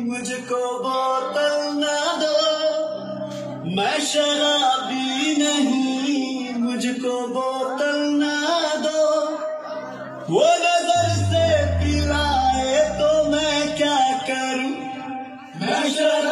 مجھ کو بوتل نہ دو۔ میں شرابی نہیں، مجھ کو بوتل نہ دو۔ وہ نظر سے پلائے تو میں کیا کروں؟ میں شرابی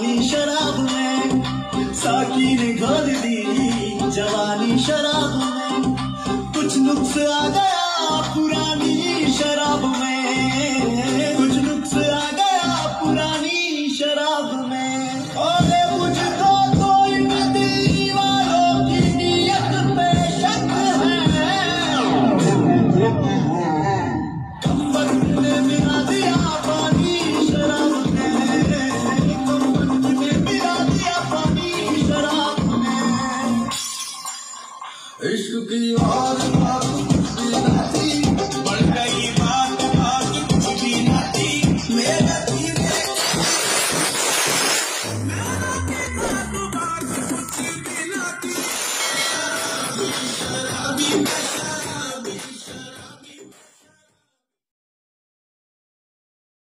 جوانی شراب میں ساکی نے گھول دی جوانی شراب میں۔ کچھ نقص آ گئے